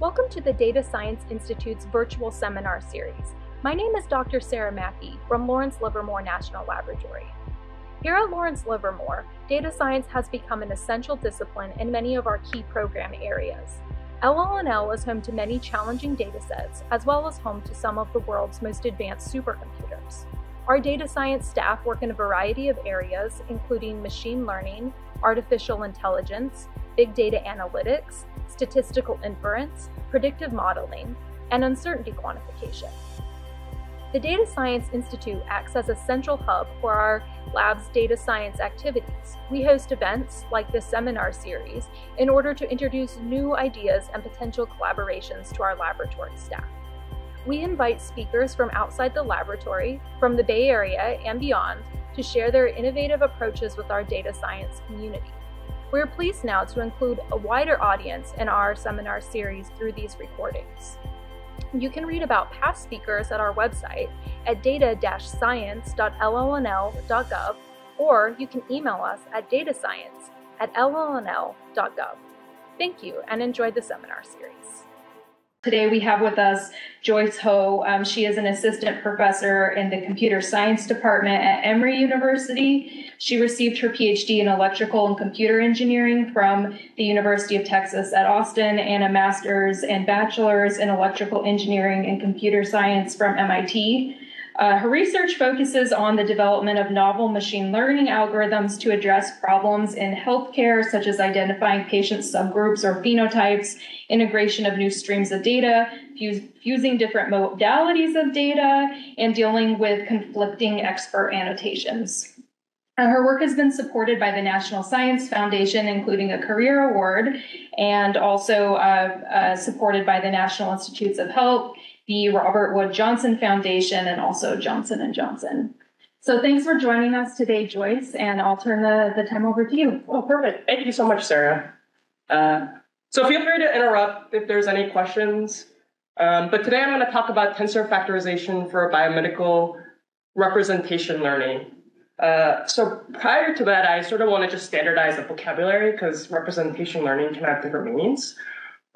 Welcome to the Data Science Institute's virtual seminar series. My name is Dr. Sarah Mackey from Lawrence Livermore National Laboratory. Here at Lawrence Livermore, data science has become an essential discipline in many of our key program areas. LLNL is home to many challenging datasets, as well as home to some of the world's most advanced supercomputers. Our data science staff work in a variety of areas, including machine learning, artificial intelligence, big data analytics, statistical inference, predictive modeling, and uncertainty quantification. The Data Science Institute acts as a central hub for our lab's data science activities. We host events like this seminar series in order to introduce new ideas and potential collaborations to our laboratory staff. We invite speakers from outside the laboratory, from the Bay Area and beyond, to share their innovative approaches with our data science community. We're pleased now to include a wider audience in our seminar series through these recordings. You can read about past speakers at our website at data-science.llnl.gov, or you can email us at datascience at llnl.gov. Thank you and enjoy the seminar series. Today we have with us Joyce Ho. Um, she is an assistant professor in the computer science department at Emory University. She received her PhD in electrical and computer engineering from the University of Texas at Austin and a master's and bachelor's in electrical engineering and computer science from MIT. Uh, her research focuses on the development of novel machine learning algorithms to address problems in healthcare, such as identifying patient subgroups or phenotypes, integration of new streams of data, fusing different modalities of data, and dealing with conflicting expert annotations. Uh, her work has been supported by the National Science Foundation, including a career award, and also uh, uh, supported by the National Institutes of Health the Robert Wood Johnson Foundation, and also Johnson & Johnson. So thanks for joining us today, Joyce, and I'll turn the, the time over to you. Oh, perfect. Thank you so much, Sarah. Uh, so feel free to interrupt if there's any questions. Um, but today I'm going to talk about tensor factorization for biomedical representation learning. Uh, so prior to that, I sort of want to just standardize the vocabulary because representation learning can have different meanings.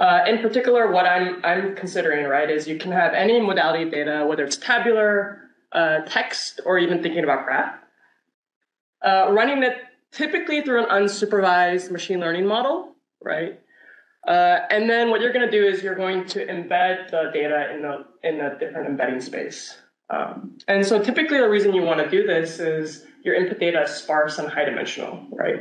Uh, in particular, what I'm, I'm considering, right, is you can have any modality data, whether it's tabular, uh, text, or even thinking about graph, uh, running it typically through an unsupervised machine learning model, right? Uh, and then what you're going to do is you're going to embed the data in a, in a different embedding space. Um, and so typically the reason you want to do this is your input data is sparse and high dimensional, right?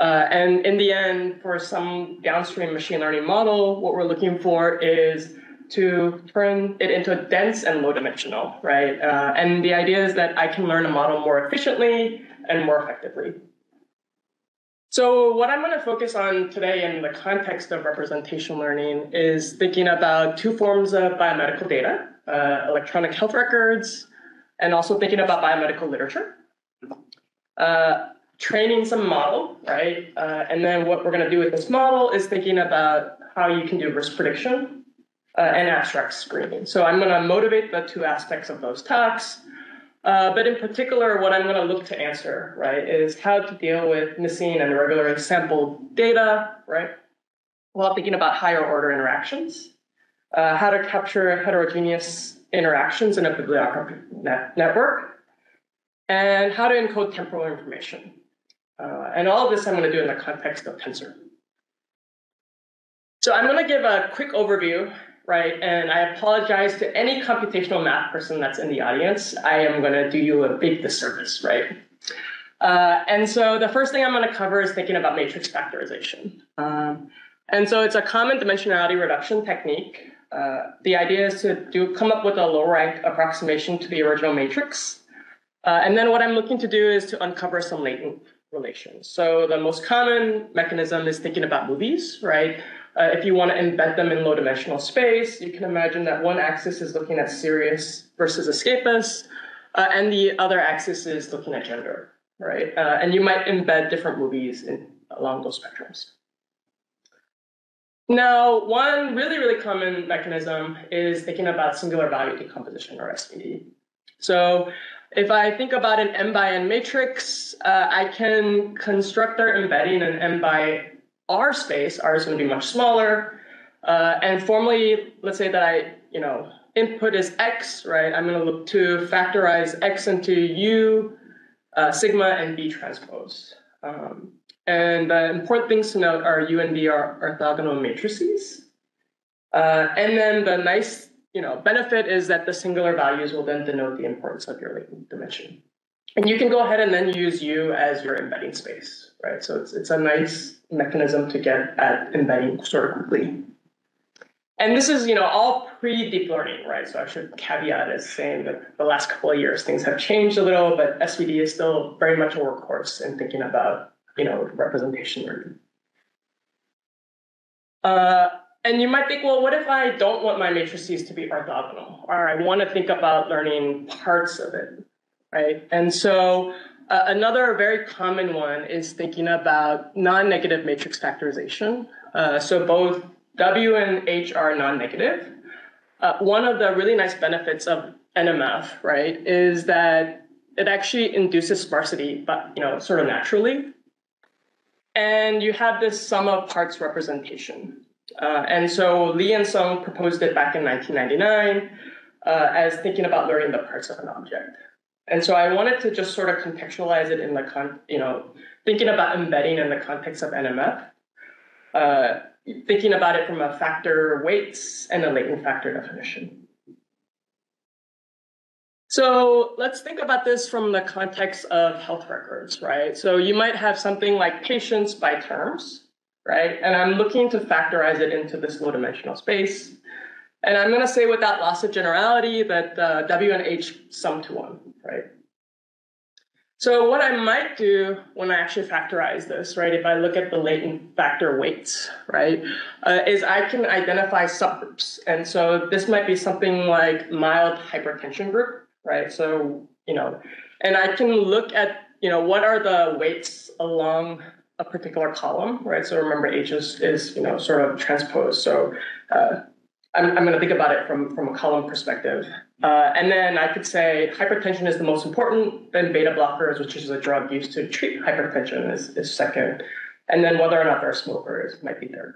Uh, and in the end, for some downstream machine learning model, what we're looking for is to turn it into dense and low dimensional, right? Uh, and the idea is that I can learn a model more efficiently and more effectively. So what I'm going to focus on today in the context of representation learning is thinking about two forms of biomedical data, uh, electronic health records, and also thinking about biomedical literature. Uh, training some model, right? Uh, and then what we're going to do with this model is thinking about how you can do risk prediction uh, and abstract screening. So I'm going to motivate the two aspects of those talks. Uh, but in particular, what I'm going to look to answer, right, is how to deal with missing and irregularly sampled data, right, while thinking about higher order interactions, uh, how to capture heterogeneous interactions in a bibliographic net network, and how to encode temporal information. Uh, and all of this I'm going to do in the context of tensor. So I'm going to give a quick overview, right? And I apologize to any computational math person that's in the audience. I am going to do you a big disservice, right? Uh, and so the first thing I'm going to cover is thinking about matrix factorization. Um, and so it's a common dimensionality reduction technique. Uh, the idea is to do come up with a low rank approximation to the original matrix. Uh, and then what I'm looking to do is to uncover some latent relations. So the most common mechanism is thinking about movies, right? Uh, if you want to embed them in low dimensional space, you can imagine that one axis is looking at serious versus escapist, uh, and the other axis is looking at gender, right? Uh, and you might embed different movies in, along those spectrums. Now, one really, really common mechanism is thinking about singular value decomposition or SVD. So if I think about an m by n matrix, uh, I can construct our embedding in m by r space. R is going to be much smaller. Uh, and formally, let's say that I, you know, input is x, right? I'm going to look to factorize x into u, uh, sigma, and b transpose. Um, and the important things to note are u and b are orthogonal matrices. Uh, and then the nice you know, benefit is that the singular values will then denote the importance of your latent dimension. And you can go ahead and then use U as your embedding space, right? So it's, it's a nice mechanism to get at embedding sort of quickly. And this is, you know, all pre-deep learning, right? So I should caveat as saying that the last couple of years things have changed a little, but SVD is still very much a workhorse in thinking about, you know, representation learning. Uh, and you might think, well, what if I don't want my matrices to be orthogonal, or I want to think about learning parts of it, right? And so uh, another very common one is thinking about non-negative matrix factorization. Uh, so both W and H are non-negative. Uh, one of the really nice benefits of NMF, right, is that it actually induces sparsity, but you know, sort of naturally. And you have this sum of parts representation. Uh, and so Lee and Seung proposed it back in 1999 uh, as thinking about learning the parts of an object. And so I wanted to just sort of contextualize it in the con, you know, thinking about embedding in the context of NMF, uh, thinking about it from a factor weights and a latent factor definition. So let's think about this from the context of health records, right? So you might have something like patients by terms, right? And I'm looking to factorize it into this low dimensional space. And I'm gonna say without loss of generality that uh, W and H sum to one, right? So what I might do when I actually factorize this, right, if I look at the latent factor weights, right, uh, is I can identify subgroups. And so this might be something like mild hypertension group, right? So, you know, and I can look at, you know, what are the weights along a particular column, right? So remember H is, is you know, sort of transposed. So uh, I'm, I'm going to think about it from, from a column perspective. Uh, and then I could say hypertension is the most important, then beta blockers, which is a drug used to treat hypertension, is, is second. And then whether or not they're smokers might be third.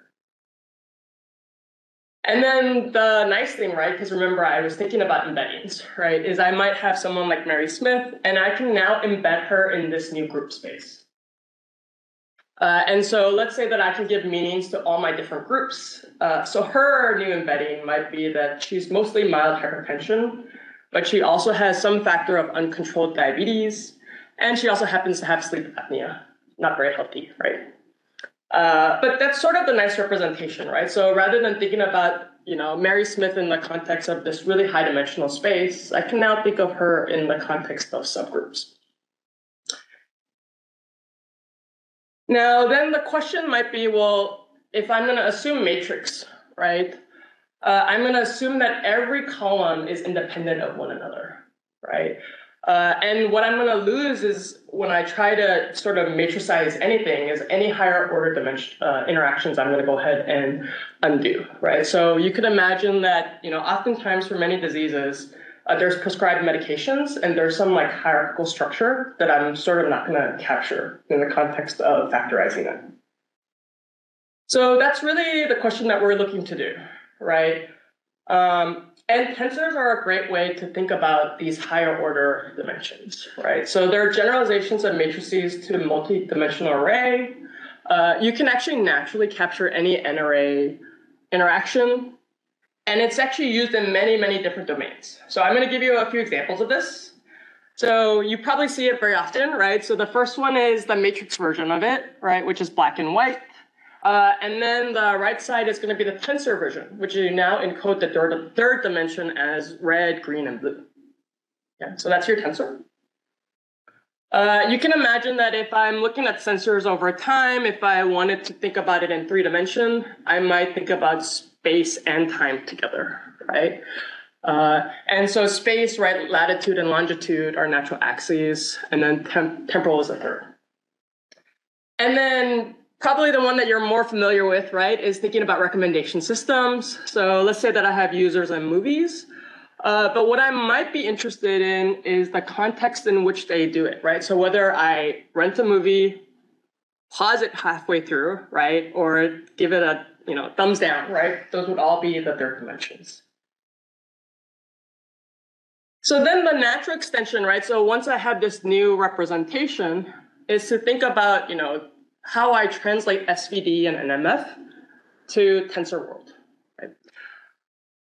And then the nice thing, right, because remember I was thinking about embeddings, right, is I might have someone like Mary Smith, and I can now embed her in this new group space. Uh, and so let's say that I can give meanings to all my different groups. Uh, so her new embedding might be that she's mostly mild hypertension, but she also has some factor of uncontrolled diabetes, and she also happens to have sleep apnea. Not very healthy, right? Uh, but that's sort of the nice representation, right? So rather than thinking about you know Mary Smith in the context of this really high dimensional space, I can now think of her in the context of subgroups. Now, then the question might be, well, if I'm going to assume matrix, right, uh, I'm going to assume that every column is independent of one another, right? Uh, and what I'm going to lose is when I try to sort of matricize anything is any higher order dimension uh, interactions I'm going to go ahead and undo, right? So you could imagine that, you know, oftentimes for many diseases, uh, there's prescribed medications and there's some like hierarchical structure that I'm sort of not going to capture in the context of factorizing it. So that's really the question that we're looking to do, right? Um, and tensors are a great way to think about these higher order dimensions, right? So there are generalizations of matrices to multi-dimensional array. Uh, you can actually naturally capture any n-array interaction and it's actually used in many, many different domains. So I'm going to give you a few examples of this. So you probably see it very often, right? So the first one is the matrix version of it, right, which is black and white. Uh, and then the right side is going to be the tensor version, which you now encode the third, third dimension as red, green, and blue. Yeah, so that's your tensor. Uh, you can imagine that if I'm looking at sensors over time, if I wanted to think about it in three dimension, I might think about space and time together, right? Uh, and so space, right, latitude and longitude are natural axes, and then temp temporal is a third. And then probably the one that you're more familiar with, right, is thinking about recommendation systems. So let's say that I have users and movies. Uh, but what I might be interested in is the context in which they do it, right? So whether I rent a movie, pause it halfway through, right, or give it a you know, thumbs down, right? Those would all be the third dimensions. So then the natural extension, right? So once I have this new representation, is to think about, you know, how I translate SVD and NMF to tensor world. Right?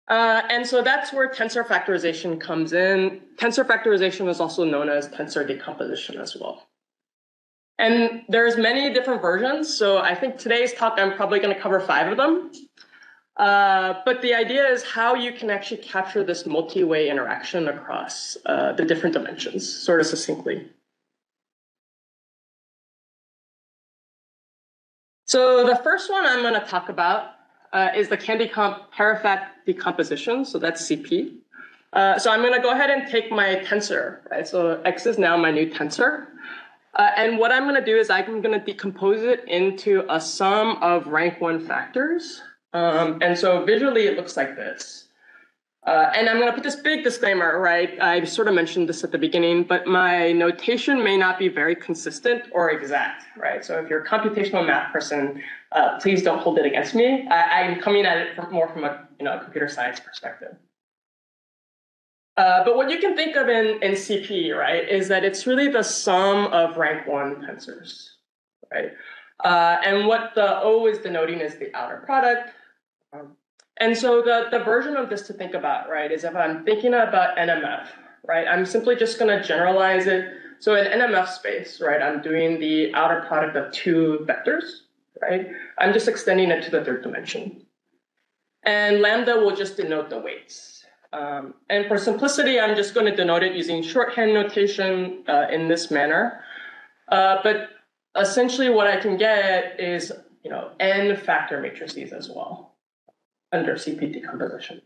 Uh, and so that's where tensor factorization comes in. Tensor factorization is also known as tensor decomposition as well. And there's many different versions. So I think today's talk, I'm probably going to cover five of them. Uh, but the idea is how you can actually capture this multi-way interaction across uh, the different dimensions, sort of succinctly. So the first one I'm going to talk about uh, is the CANDECOMP/PARAFAC decomposition. So that's CP. Uh, so I'm going to go ahead and take my tensor, right? So X is now my new tensor. Uh, and what I'm going to do is I'm going to decompose it into a sum of rank one factors. Um, and so visually it looks like this. Uh, and I'm going to put this big disclaimer, right? I sort of mentioned this at the beginning, but my notation may not be very consistent or exact, right? So if you're a computational math person, uh, please don't hold it against me. I, am coming at it from, more from a you know computer science perspective. Uh, but what you can think of in, in CP, right, is that it's really the sum of rank one tensors, right? Uh, and what the O is denoting is the outer product. Um, and so the, the version of this to think about, right, is if I'm thinking about NMF, right, I'm simply just going to generalize it. So in NMF space, right, I'm doing the outer product of two vectors, right? I'm just extending it to the third dimension. And lambda will just denote the weights. Um, and for simplicity, I'm just going to denote it using shorthand notation uh, in this manner. Uh, but essentially what I can get is, you know, n factor matrices as well under CP decomposition.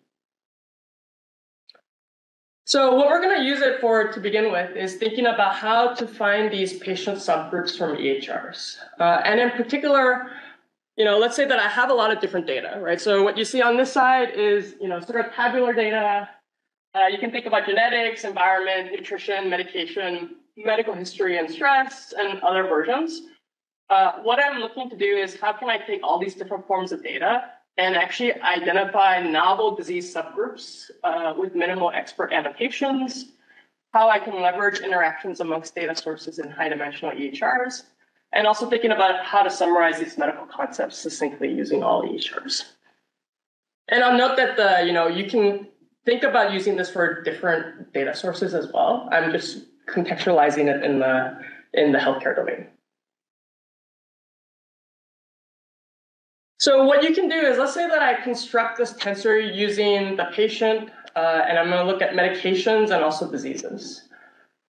So what we're going to use it for to begin with is thinking about how to find these patient subgroups from EHRs. Uh, and in particular, you know, let's say that I have a lot of different data, right? So what you see on this side is, you know, sort of tabular data. Uh, you can think about genetics, environment, nutrition, medication, medical history and stress, and other versions. Uh, what I'm looking to do is how can I take all these different forms of data and actually identify novel disease subgroups uh, with minimal expert annotations, how I can leverage interactions amongst data sources in high dimensional EHRs, and also thinking about how to summarize these medical concepts succinctly using all EHRs. And I'll note that the, you know, you can think about using this for different data sources as well. I'm just contextualizing it in the in the healthcare domain. So what you can do is, let's say that I construct this tensor using the patient, uh, and I'm going to look at medications and also diseases.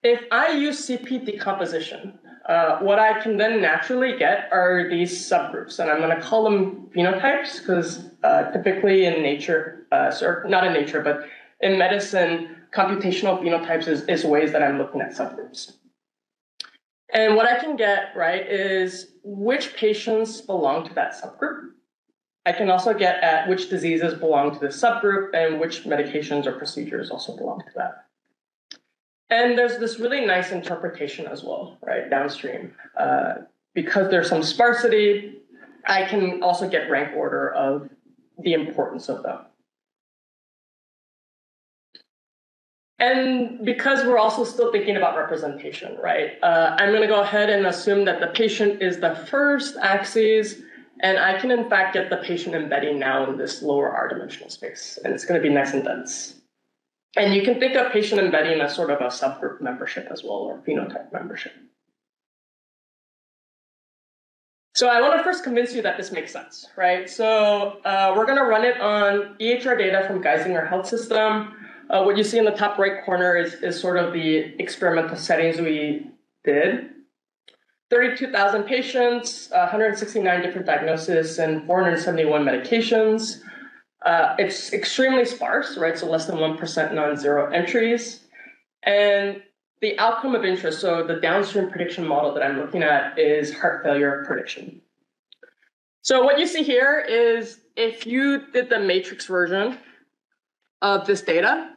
If I use CP decomposition, uh, what I can then naturally get are these subgroups, and I'm going to call them phenotypes because uh, typically in nature, uh, so not in nature, but in medicine, computational phenotypes is, is ways that I'm looking at subgroups. And what I can get, right, is which patients belong to that subgroup. I can also get at which diseases belong to this subgroup and which medications or procedures also belong to that. And there's this really nice interpretation as well, right, downstream. Uh, because there's some sparsity, I can also get rank order of the importance of them. And because we're also still thinking about representation, right, uh, I'm going to go ahead and assume that the patient is the first axis and I can, in fact, get the patient embedding now in this lower R dimensional space. And it's going to be nice and dense. And you can think of patient embedding as sort of a subgroup membership as well, or phenotype membership. So I want to first convince you that this makes sense, right? So uh, we're going to run it on EHR data from Geisinger Health System. Uh, what you see in the top right corner is, is sort of the experimental settings we did. 32,000 patients, 169 different diagnoses, and 471 medications. Uh, it's extremely sparse, right? So less than 1% non-zero entries. And the outcome of interest, so the downstream prediction model that I'm looking at is heart failure prediction. So what you see here is if you did the matrix version of this data,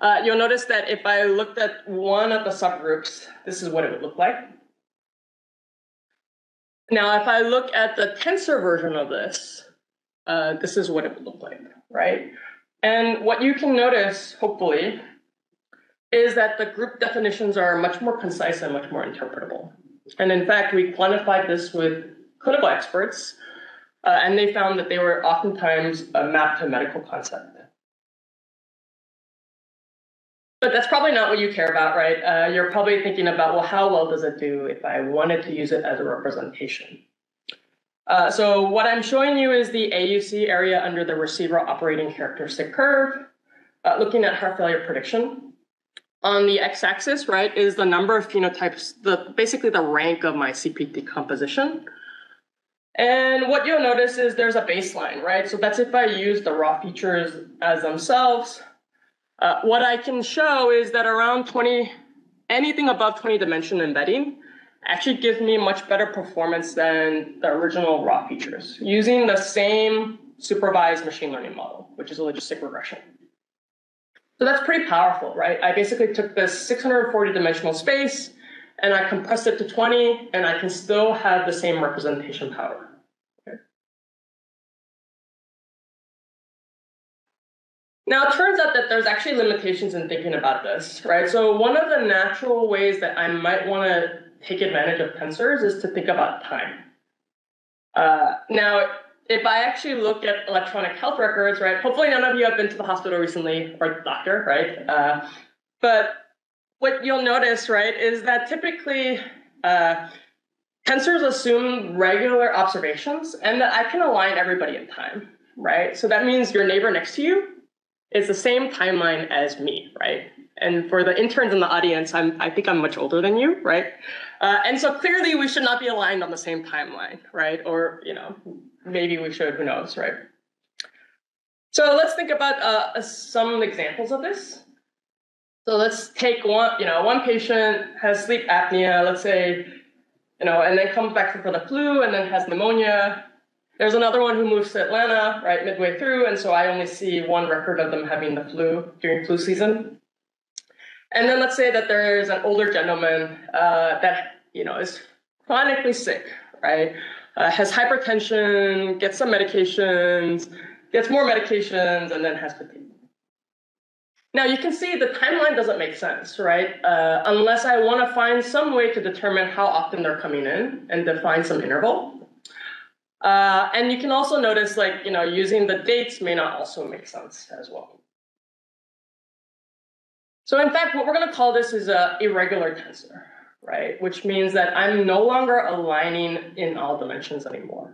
uh, you'll notice that if I looked at one of the subgroups, this is what it would look like. Now, if I look at the tensor version of this, uh, this is what it would look like, right? And what you can notice, hopefully, is that the group definitions are much more concise and much more interpretable. And in fact, we quantified this with clinical experts, uh, and they found that they were oftentimes a map to medical concept. But that's probably not what you care about, right? Uh, you're probably thinking about, well, how well does it do if I wanted to use it as a representation? Uh, so what I'm showing you is the AUC area under the receiver operating characteristic curve, uh, looking at heart failure prediction. On the x-axis, right, is the number of phenotypes, the basically the rank of my CP decomposition. And what you'll notice is there's a baseline, right? So that's if I use the raw features as themselves. Uh, what I can show is that around 20, anything above 20 dimension embedding actually gives me much better performance than the original raw features using the same supervised machine learning model, which is a logistic regression. So that's pretty powerful, right? I basically took this 640 dimensional space and I compressed it to 20 and I can still have the same representation power. Now, it turns out that there's actually limitations in thinking about this, right? So one of the natural ways that I might want to take advantage of tensors is to think about time. Uh, now, if I actually look at electronic health records, right, hopefully none of you have been to the hospital recently or the doctor, right? Uh, but what you'll notice, right, is that typically uh, tensors assume regular observations and that I can align everybody in time, right? So that means your neighbor next to you is the same timeline as me, right? And for the interns in the audience, I'm, I think I'm much older than you, right? Uh, and so clearly we should not be aligned on the same timeline, right? Or, you know, maybe we should, who knows, right? So let's think about uh, some examples of this. So let's take one, you know, one patient has sleep apnea, let's say, you know, and then comes back for the flu and then has pneumonia, there's another one who moves to Atlanta right midway through, and so I only see one record of them having the flu during flu season. And then let's say that there is an older gentleman uh, that you know is chronically sick, right? Uh, has hypertension, gets some medications, gets more medications, and then has fatigue. Now you can see the timeline doesn't make sense, right? Uh, unless I want to find some way to determine how often they're coming in and define some interval. Uh, and you can also notice like, you know, using the dates may not also make sense as well. So in fact, what we're going to call this is a irregular tensor, right? Which means that I'm no longer aligning in all dimensions anymore.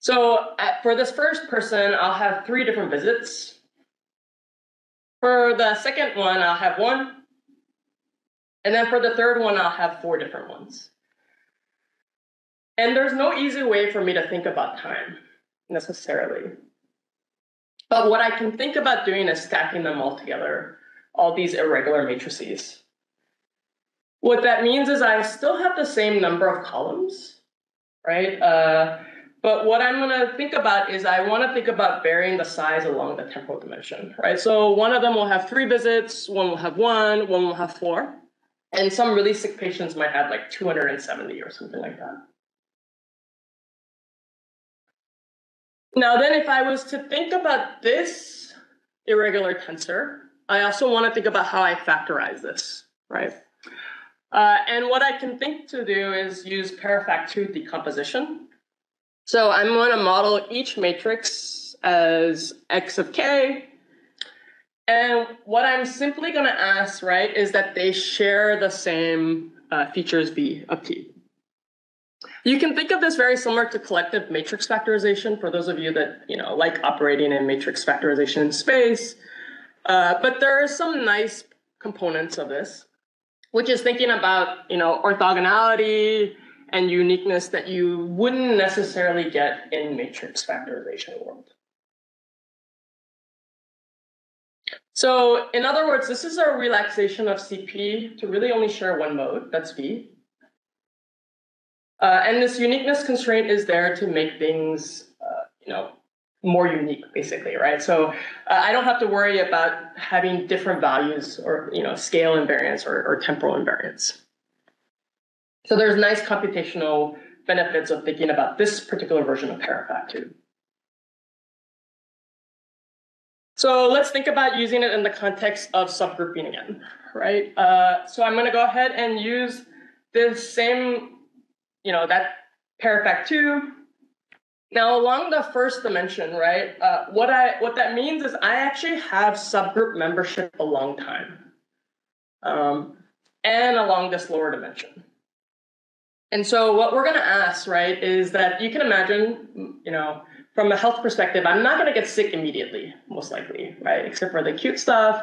So at, for this first person, I'll have three different visits. For the second one, I'll have one. And then for the third one, I'll have four different ones. And there's no easy way for me to think about time necessarily. But what I can think about doing is stacking them all together, all these irregular matrices. What that means is I still have the same number of columns, right? Uh, but what I'm going to think about is I want to think about varying the size along the temporal dimension, right? So one of them will have three visits, one will have one, one will have four. And some really sick patients might have like 270 or something like that. Now then, if I was to think about this irregular tensor, I also want to think about how I factorize this, right? Uh, and what I can think to do is use PARAFAC2 decomposition. So I'm going to model each matrix as x of k. And what I'm simply going to ask, right, is that they share the same uh, features v of t. You can think of this very similar to collective matrix factorization for those of you that you know like operating in matrix factorization in space. Uh, but there are some nice components of this, which is thinking about you know orthogonality and uniqueness that you wouldn't necessarily get in matrix factorization world. So in other words, this is a relaxation of CP to really only share one mode, that's V. Uh, and this uniqueness constraint is there to make things, uh, you know, more unique, basically, right? So uh, I don't have to worry about having different values or, you know, scale invariance or, or temporal invariance. So there's nice computational benefits of thinking about this particular version of PARAFAC2. So let's think about using it in the context of subgrouping again, right? Uh, so I'm going to go ahead and use this same, you know, that PARAFAC2. Now, along the first dimension, right? Uh, what I what that means is I actually have subgroup membership a long time, um, and along this lower dimension. And so, what we're going to ask, right, is that you can imagine, you know, from a health perspective, I'm not going to get sick immediately, most likely, right? Except for the acute stuff.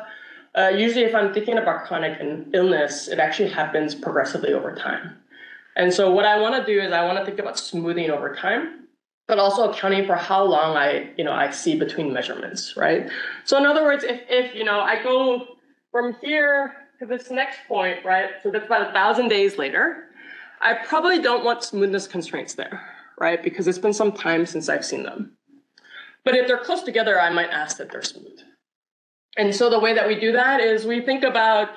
Uh, usually, if I'm thinking about chronic and illness, it actually happens progressively over time. And so, what I want to do is I want to think about smoothing over time, but also accounting for how long I, you know, I see between measurements, right? So, in other words, if if you know I go from here to this next point, right? So that's about a thousand days later. I probably don't want smoothness constraints there, right? Because it's been some time since I've seen them. But if they're close together, I might ask that they're smooth. And so the way that we do that is we think about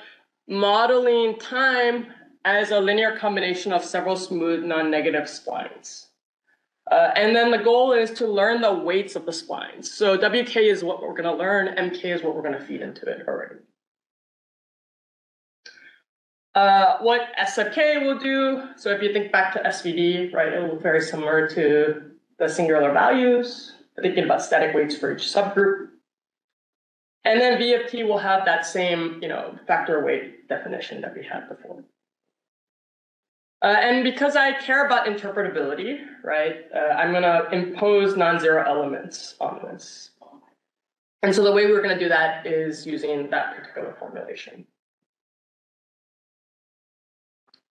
modeling time as a linear combination of several smooth non-negative splines. Uh, and then the goal is to learn the weights of the splines. So WK is what we're going to learn, MK is what we're going to feed into it already. Uh, what SFK will do, so if you think back to SVD, right, it will look very similar to the singular values, thinking about static weights for each subgroup. And then VFT will have that same, you know, factor weight definition that we had before. Uh, and because I care about interpretability, right, uh, I'm going to impose non-zero elements on this. And so the way we're going to do that is using that particular formulation.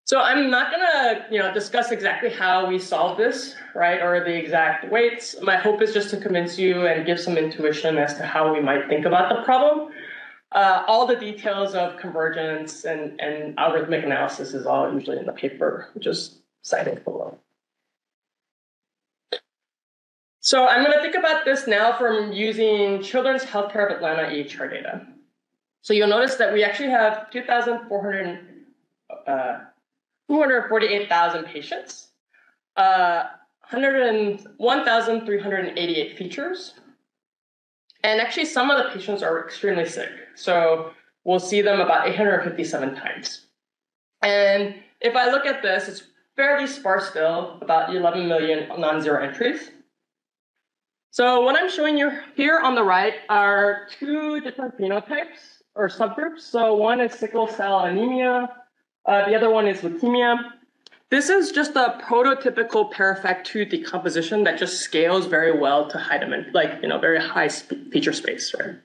So I'm not gonna, you know, discuss exactly how we solve this, right, or the exact weights. My hope is just to convince you and give some intuition as to how we might think about the problem. Uh, all the details of convergence and, and algorithmic analysis is all usually in the paper, which is cited below. So I'm going to think about this now from using Children's Healthcare of Atlanta EHR data. So you'll notice that we actually have 2,400 uh, 248,000 patients, uh, 1,388 features. And actually, some of the patients are extremely sick. So we'll see them about 857 times. And if I look at this, it's fairly sparse still, about 11 million non-zero entries. So what I'm showing you here on the right are two different phenotypes or subgroups. So one is sickle cell anemia, uh, the other one is leukemia. This is just a prototypical PARAFAC2 decomposition that just scales very well to high dimension, like you know, very high feature space, right?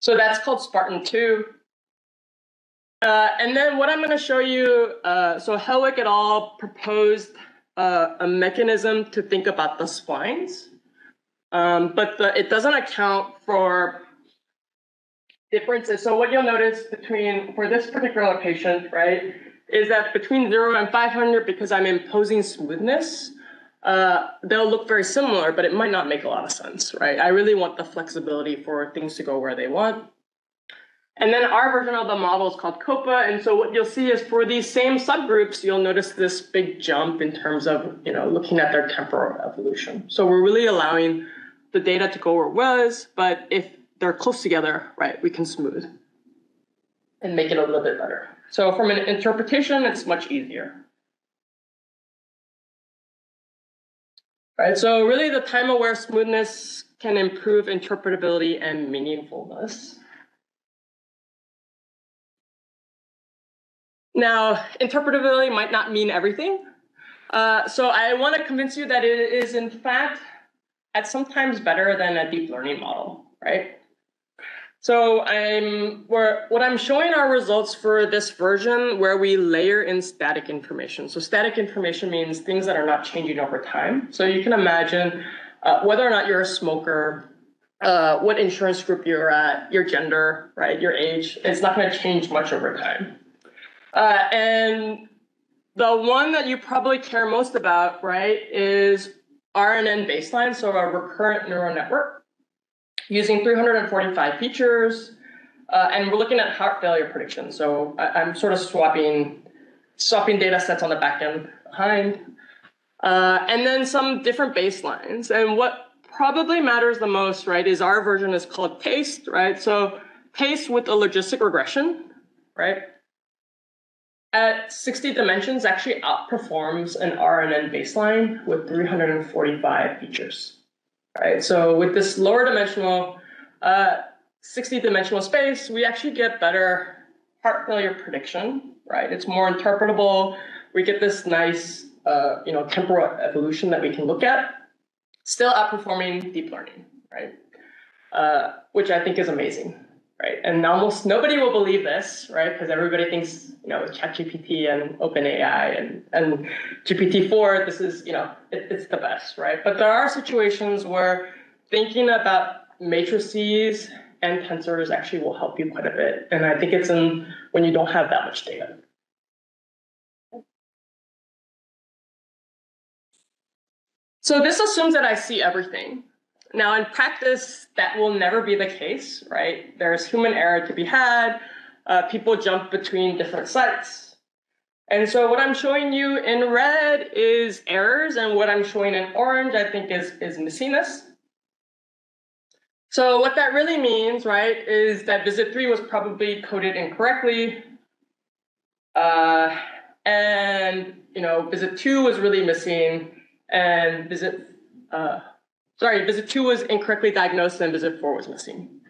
So that's called Spartan 2. Uh, and then what I'm going to show you, uh, so Helwig et al. proposed uh, a mechanism to think about the splines, um, but the, it doesn't account for differences. So what you'll notice between, for this particular patient, right, is that between zero and 500, because I'm imposing smoothness, uh, they'll look very similar, but it might not make a lot of sense, right? I really want the flexibility for things to go where they want. And then our version of the model is called COPA. And so what you'll see is for these same subgroups, you'll notice this big jump in terms of, you know, looking at their temporal evolution. So we're really allowing the data to go where it was, but if they're close together, right, we can smooth and make it a little bit better. So from an interpretation, it's much easier. Right, so really the time-aware smoothness can improve interpretability and meaningfulness. Now, interpretability might not mean everything. Uh, so I want to convince you that it is in fact at sometimes better than a deep learning model, right? So I'm what I'm showing are results for this version where we layer in static information. So static information means things that are not changing over time. So you can imagine uh, whether or not you're a smoker, uh, what insurance group you're at, your gender, right, your age. It's not going to change much over time. Uh, and the one that you probably care most about, right, is RNN baseline, so a recurrent neural network using 345 features, uh, and we're looking at heart failure prediction. So I, am sort of swapping swapping data sets on the back end behind. Uh, and then some different baselines. And what probably matters the most, right, is our version is called PASTE, right? So PASTE with a logistic regression, right? At 60 dimensions actually outperforms an RNN baseline with 345 features, right? So with this lower dimensional, uh, 60 dimensional space, we actually get better heart failure prediction, right? It's more interpretable. We get this nice, uh, you know, temporal evolution that we can look at, still outperforming deep learning, right? Uh, which I think is amazing, right? And almost nobody will believe this, right? Because everybody thinks, you know, with ChatGPT and OpenAI and, and GPT-4, this is, you know, it, it's the best, right? But there are situations where thinking about matrices and tensors actually will help you quite a bit. And I think it's in when you don't have that much data. So this assumes that I see everything. Now in practice, that will never be the case, right? There's human error to be had. Uh, people jump between different sites. And so what I'm showing you in red is errors, and what I'm showing in orange, I think, is, is missiness. So what that really means, right, is that visit three was probably coded incorrectly. Uh, and, you know, visit two was really missing and visit, uh, sorry, visit two was incorrectly diagnosed and visit four was missing.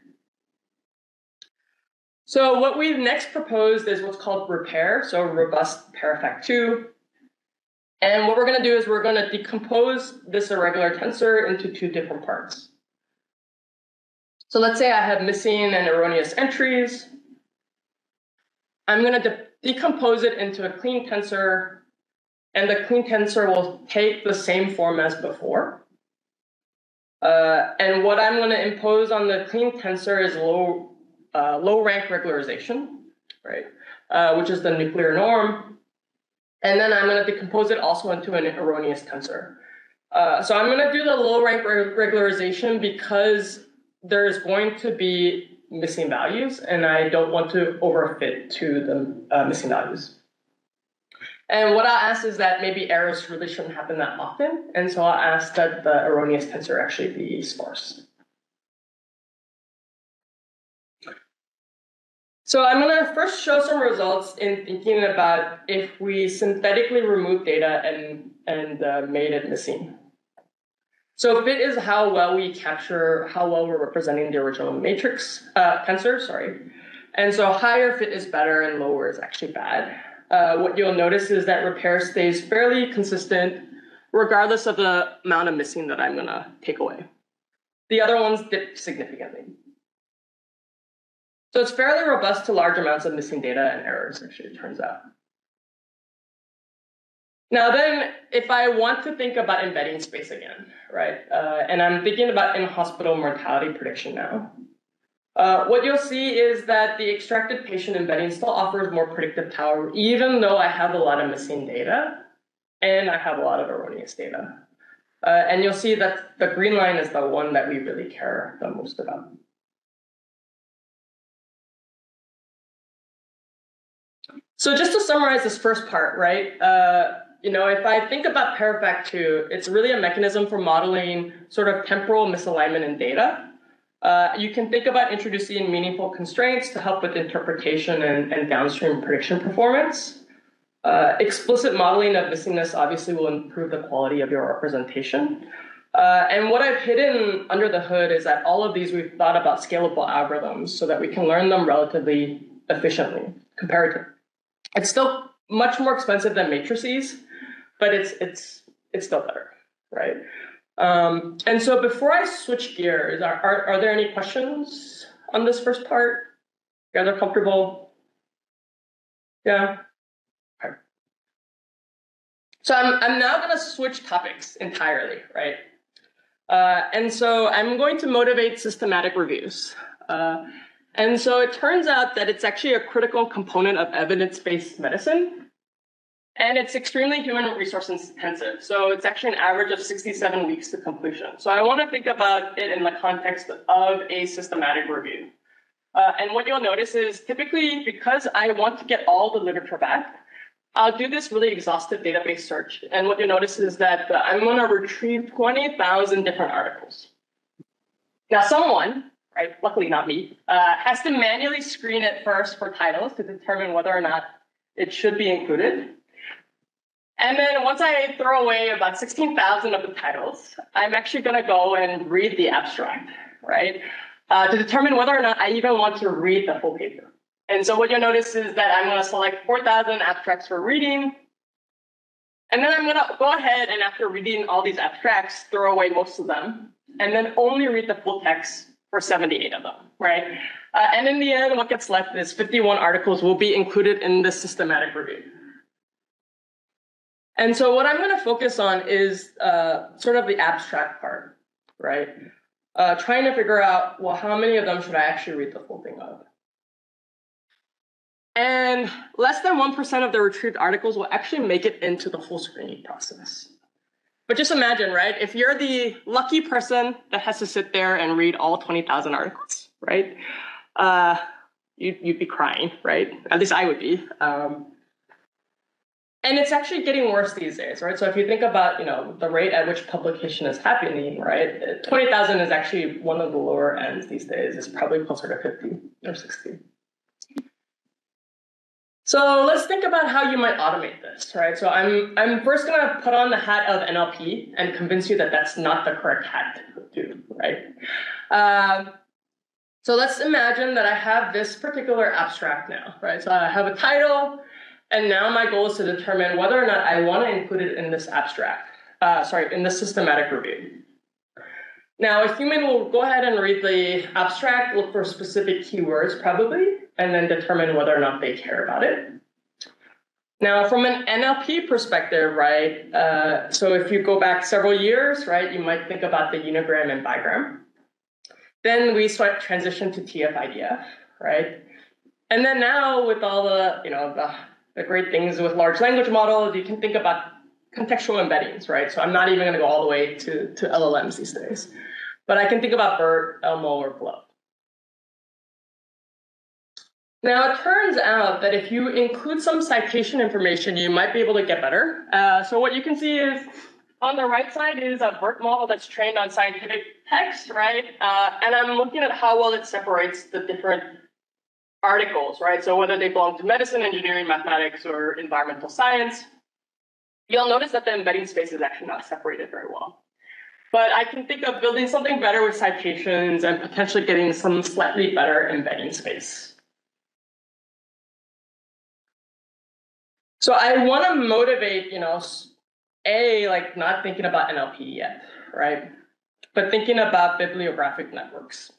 So what we've next proposed is what's called repair, so robust PARAFAC 2. And what we're going to do is we're going to decompose this irregular tensor into two different parts. So let's say I have missing and erroneous entries. I'm going to de decompose it into a clean tensor, and the clean tensor will take the same form as before. Uh, and what I'm going to impose on the clean tensor is low, uh, low rank regularization, right? Uh, which is the nuclear norm. And then I'm going to decompose it also into an erroneous tensor. Uh, so I'm going to do the low rank regularization because there's going to be missing values, and I don't want to overfit to the uh, missing values. And what I'll ask is that maybe errors really shouldn't happen that often, and so I'll ask that the erroneous tensor actually be sparse. So I'm going to first show some results in thinking about if we synthetically remove data and, and uh, made it missing. So fit is how well we capture, how well we're representing the original matrix uh, tensor, sorry. And so higher fit is better and lower is actually bad. Uh, what you'll notice is that repair stays fairly consistent regardless of the amount of missing that I'm gonna take away. The other ones dip significantly. So it's fairly robust to large amounts of missing data and errors, actually, it turns out. Now then, if I want to think about embedding space again, right, uh, and I'm thinking about in-hospital mortality prediction now, uh, what you'll see is that the extracted patient embedding still offers more predictive power, even though I have a lot of missing data and I have a lot of erroneous data. Uh, and you'll see that the green line is the one that we really care the most about. So just to summarize this first part, right? Uh, you know, if I think about PARAFAC 2, it's really a mechanism for modeling sort of temporal misalignment in data. Uh, you can think about introducing meaningful constraints to help with interpretation and, and downstream prediction performance. Uh, explicit modeling of missingness obviously will improve the quality of your representation. Uh, and what I've hidden under the hood is that all of these we've thought about scalable algorithms so that we can learn them relatively efficiently to. It's still much more expensive than matrices, but it's it's it's still better, right? Um, and so before I switch gears, are, are, are there any questions on this first part? You guys are comfortable? Yeah. So I'm I'm now going to switch topics entirely, right? Uh, and so I'm going to motivate systematic reviews. Uh, and so it turns out that it's actually a critical component of evidence-based medicine. And it's extremely human resource intensive. So it's actually an average of 67 weeks to completion. So I want to think about it in the context of a systematic review. Uh, and what you'll notice is typically because I want to get all the literature back, I'll do this really exhaustive database search. And what you'll notice is that uh, I'm going to retrieve 20,000 different articles. Now, someone, right, luckily not me, uh, has to manually screen it first for titles to determine whether or not it should be included. And then once I throw away about 16,000 of the titles, I'm actually going to go and read the abstract, right, uh, to determine whether or not I even want to read the full paper. And so what you'll notice is that I'm going to select 4,000 abstracts for reading. And then I'm going to go ahead and after reading all these abstracts, throw away most of them, and then only read the full text for 78 of them, right? Uh, and in the end, what gets left is 51 articles will be included in the systematic review. And so what I'm going to focus on is uh, sort of the abstract part, right? Uh, trying to figure out, well, how many of them should I actually read the full thing of? And less than 1% of the retrieved articles will actually make it into the full screening process. But just imagine, right? If you're the lucky person that has to sit there and read all 20,000 articles, right? Uh, you'd, you'd be crying, right? At least I would be. Um, and it's actually getting worse these days, right? So if you think about, you know, the rate at which publication is happening, right? 20,000 is actually one of the lower ends these days. It's probably closer to 50 or 60. So let's think about how you might automate this, right? So I'm, I'm first gonna put on the hat of NLP and convince you that that's not the correct hat to do, right? Uh, so let's imagine that I have this particular abstract now, right? So I have a title, and now my goal is to determine whether or not I want to include it in this abstract, uh, sorry, in the systematic review. Now, a human will go ahead and read the abstract, look for specific keywords probably, and then determine whether or not they care about it. Now, from an NLP perspective, right, uh, so if you go back several years, right, you might think about the unigram and bigram. Then we start transition to TF-IDF, right? And then now with all the, you know, the the great things with large language models, you can think about contextual embeddings, right? So I'm not even going to go all the way to, to LLMs these days. But I can think about BERT, Elmo, or GloVe. Now, it turns out that if you include some citation information, you might be able to get better. Uh, so what you can see is on the right side is a BERT model that's trained on scientific text, right? Uh, and I'm looking at how well it separates the different articles, right? So whether they belong to medicine, engineering, mathematics, or environmental science, you'll notice that the embedding space is actually not separated very well. But I can think of building something better with citations and potentially getting some slightly better embedding space. So I want to motivate, you know, A, like not thinking about NLP yet, right? But thinking about bibliographic networks.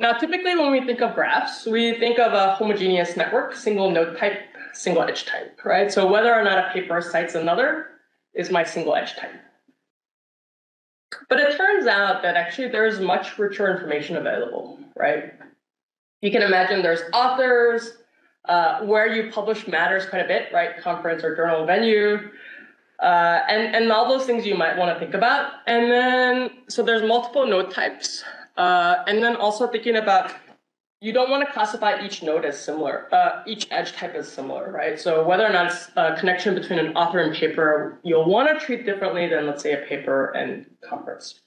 Now, typically when we think of graphs, we think of a homogeneous network, single node type, single edge type, right? So whether or not a paper cites another is my single edge type. But it turns out that actually there's much richer information available, right? You can imagine there's authors, uh, where you publish matters quite a bit, right? Conference or journal venue, uh, and, and all those things you might want to think about. And then, so there's multiple node types. Uh, and then also thinking about you don't want to classify each node as similar, uh, each edge type as similar, right? So whether or not it's a connection between an author and paper, you'll want to treat differently than, let's say, a paper and conference.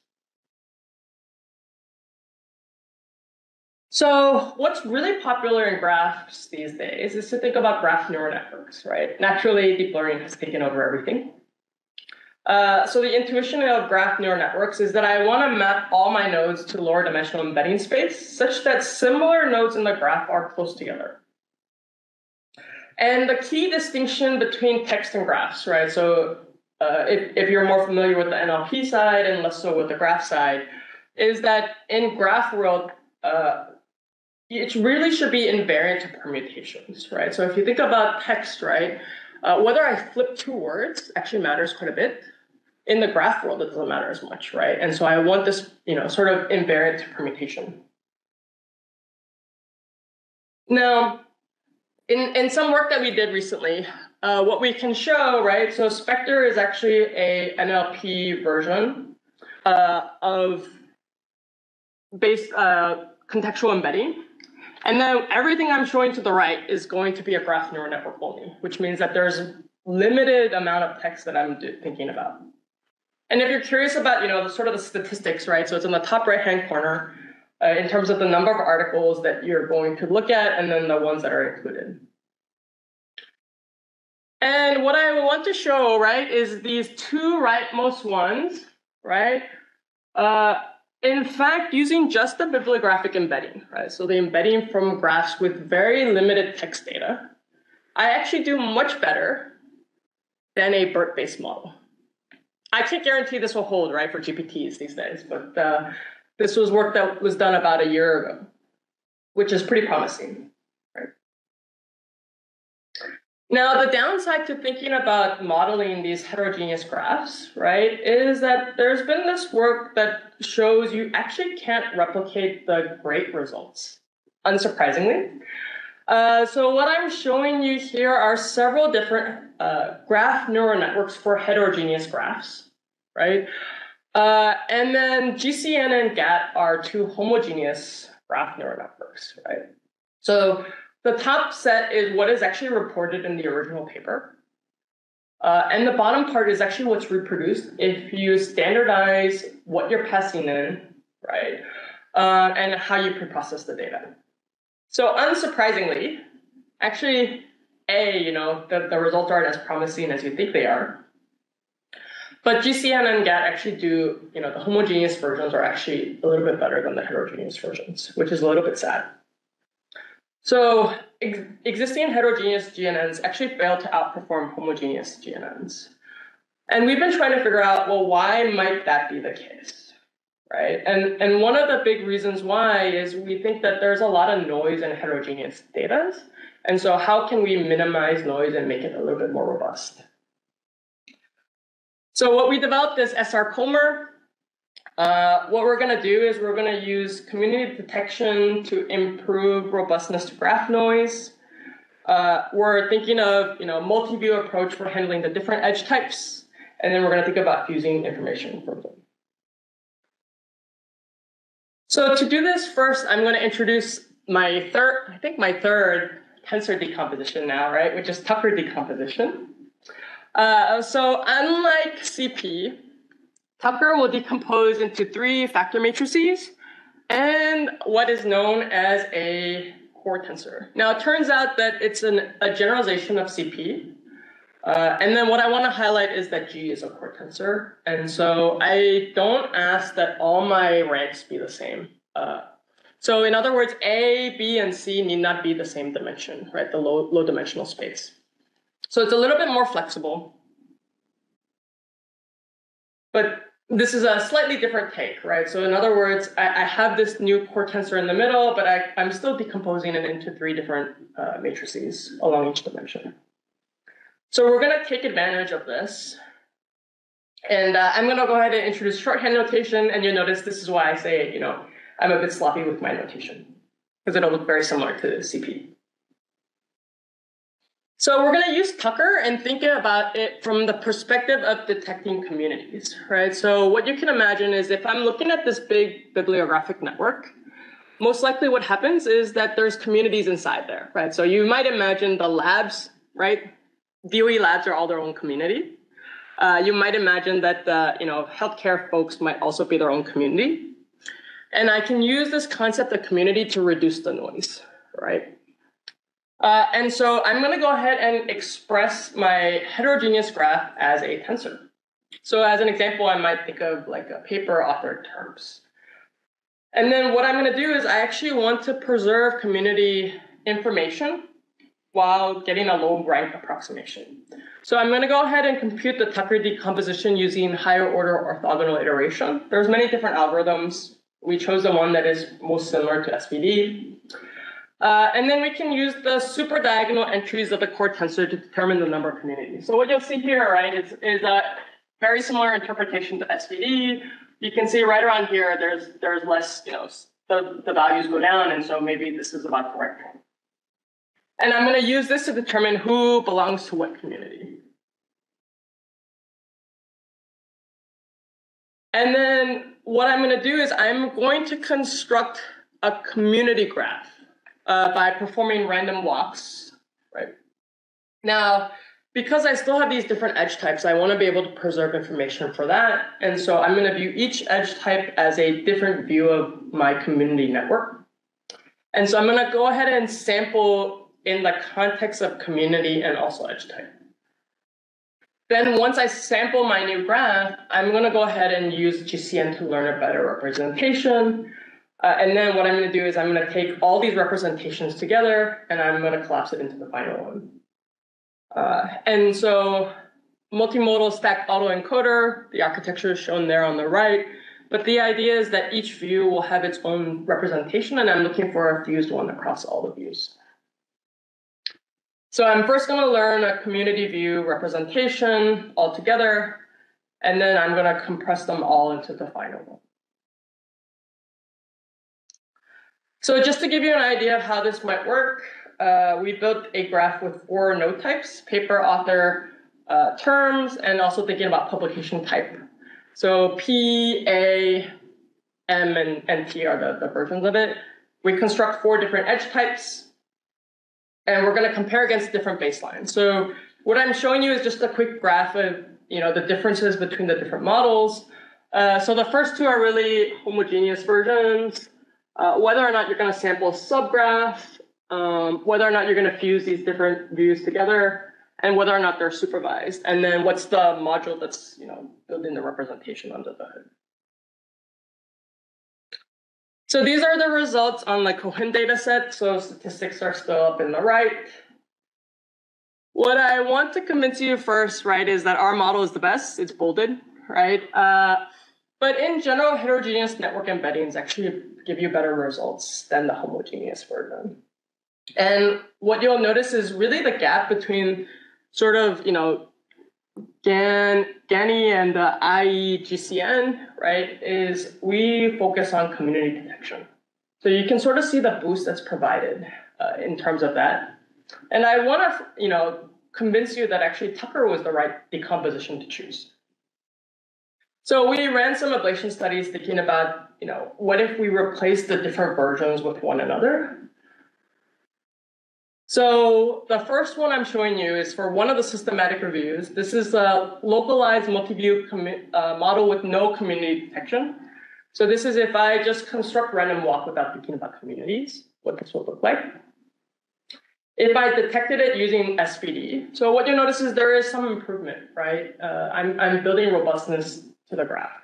So what's really popular in graphs these days is to think about graph neural networks, right? Naturally, deep learning has taken over everything. Uh, so the intuition of graph neural networks is that I want to map all my nodes to lower dimensional embedding space such that similar nodes in the graph are close together. And the key distinction between text and graphs, right? So uh, if, if you're more familiar with the NLP side and less so with the graph side, is that in graph world, uh, it really should be invariant to permutations, right? So if you think about text, right, uh, whether I flip two words actually matters quite a bit in the graph world, it doesn't matter as much, right? And so I want this, you know, sort of invariant permutation. Now, in, in some work that we did recently, uh, what we can show, right? So SPECTER is actually a NLP version uh, of base uh, contextual embedding. And then everything I'm showing to the right is going to be a graph neural network only, which means that there's limited amount of text that I'm thinking about. And if you're curious about, you know, the sort of the statistics, right? So it's in the top right-hand corner uh, in terms of the number of articles that you're going to look at and then the ones that are included. And what I want to show, right, is these two rightmost ones, right? Uh, in fact, using just the bibliographic embedding, right? So the embedding from graphs with very limited text data, I actually do much better than a BERT-based model. I can't guarantee this will hold, right, for GPTs these days, but uh, this was work that was done about a year ago, which is pretty promising. Now, the downside to thinking about modeling these heterogeneous graphs, right, is that there's been this work that shows you actually can't replicate the great results, unsurprisingly. Uh, so what I'm showing you here are several different uh, graph neural networks for heterogeneous graphs, right? Uh, and then GCN and GAT are two homogeneous graph neural networks, right? So the top set is what is actually reported in the original paper. Uh, and the bottom part is actually what's reproduced if you standardize what you're passing in, right? Uh, and how you preprocess the data. So unsurprisingly, actually, A, you know, the, the results aren't as promising as you think they are. But GCN and GAT actually do, you know, the homogeneous versions are actually a little bit better than the heterogeneous versions, which is a little bit sad. So ex existing heterogeneous GNNs actually fail to outperform homogeneous GNNs. And we've been trying to figure out, well, why might that be the case? Right? And, and one of the big reasons why is we think that there's a lot of noise in heterogeneous data. And so how can we minimize noise and make it a little bit more robust? So what we developed is SR-Colmer. Uh, what we're going to do is we're going to use community detection to improve robustness to graph noise. Uh, we're thinking of you know multi-view approach for handling the different edge types, and then we're going to think about fusing information from them. So to do this, first I'm going to introduce my third, I think my third tensor decomposition now, right, which is Tucker decomposition. Uh, so unlike CP, Tucker will decompose into three factor matrices and what is known as a core tensor. Now, it turns out that it's an, a generalization of CP. Uh, and then what I want to highlight is that G is a core tensor. And so I don't ask that all my ranks be the same. Uh, so in other words, A, B, and C need not be the same dimension, right? The low, low dimensional space. So it's a little bit more flexible. But this is a slightly different take, right? So in other words, I, I have this new core tensor in the middle, but I, am still decomposing it into three different uh, matrices along each dimension. So we're going to take advantage of this. And uh, I'm going to go ahead and introduce shorthand notation. And you'll notice this is why I say, you know, I'm a bit sloppy with my notation because it'll look very similar to CP. So we're going to use Tucker and think about it from the perspective of detecting communities, right? So what you can imagine is if I'm looking at this big bibliographic network, most likely what happens is that there's communities inside there, right? So you might imagine the labs, right? DOE labs are all their own community. Uh, you might imagine that the you know healthcare folks might also be their own community. And I can use this concept of community to reduce the noise, right? Uh, and so I'm going to go ahead and express my heterogeneous graph as a tensor. So as an example, I might think of like a paper authored terms. And then what I'm going to do is I actually want to preserve community information while getting a low rank approximation. So I'm going to go ahead and compute the Tucker decomposition using higher order orthogonal iteration. There's many different algorithms. We chose the one that is most similar to SVD. Uh, and then we can use the super diagonal entries of the core tensor to determine the number of communities. So what you'll see here, right, is, is a very similar interpretation to SVD. You can see right around here, there's there's less, you know, the, the values go down, and so maybe this is about correct. And I'm going to use this to determine who belongs to what community. And then what I'm going to do is I'm going to construct a community graph uh, by performing random walks, right? Now, because I still have these different edge types, I want to be able to preserve information for that. And so I'm going to view each edge type as a different view of my community network. And so I'm going to go ahead and sample in the context of community and also edge type. Then once I sample my new graph, I'm going to go ahead and use GCN to learn a better representation. Uh, and then what I'm going to do is I'm going to take all these representations together and I'm going to collapse it into the final one. Uh, and so multimodal stacked autoencoder, the architecture is shown there on the right. But the idea is that each view will have its own representation, and I'm looking for a fused one across all the views. So I'm first going to learn a community view representation altogether, and then I'm going to compress them all into the final one. So just to give you an idea of how this might work, uh, we built a graph with four node types, paper, author, uh, terms, and also thinking about publication type. So P, A, M, and, and T are the, the versions of it. We construct four different edge types, and we're going to compare against different baselines. So what I'm showing you is just a quick graph of you know the differences between the different models. Uh, so the first two are really homogeneous versions. Uh, whether or not you're going to sample a subgraph um, whether or not you're going to fuse these different views together, and whether or not they're supervised. And then what's the module that's you know building the representation under the hood. So these are the results on the Cohen data set. So statistics are still up in the right. What I want to convince you first, right, is that our model is the best. It's bolded, right? Uh, but in general, heterogeneous network embeddings actually give you better results than the homogeneous version. And what you'll notice is really the gap between sort of, you know, GAN, GANI and the IEGCN, right, is we focus on community detection. So you can sort of see the boost that's provided uh, in terms of that. And I want to, you know, convince you that actually Tucker was the right decomposition to choose. So we ran some ablation studies thinking about, you know, what if we replace the different versions with one another? So the first one I'm showing you is for one of the systematic reviews. This is a localized multi-view uh, model with no community detection. So this is if I just construct random walk without thinking about communities, what this will look like. If I detected it using SVD, so what you notice is there is some improvement, right? Uh, I'm, I'm building robustness to the graph.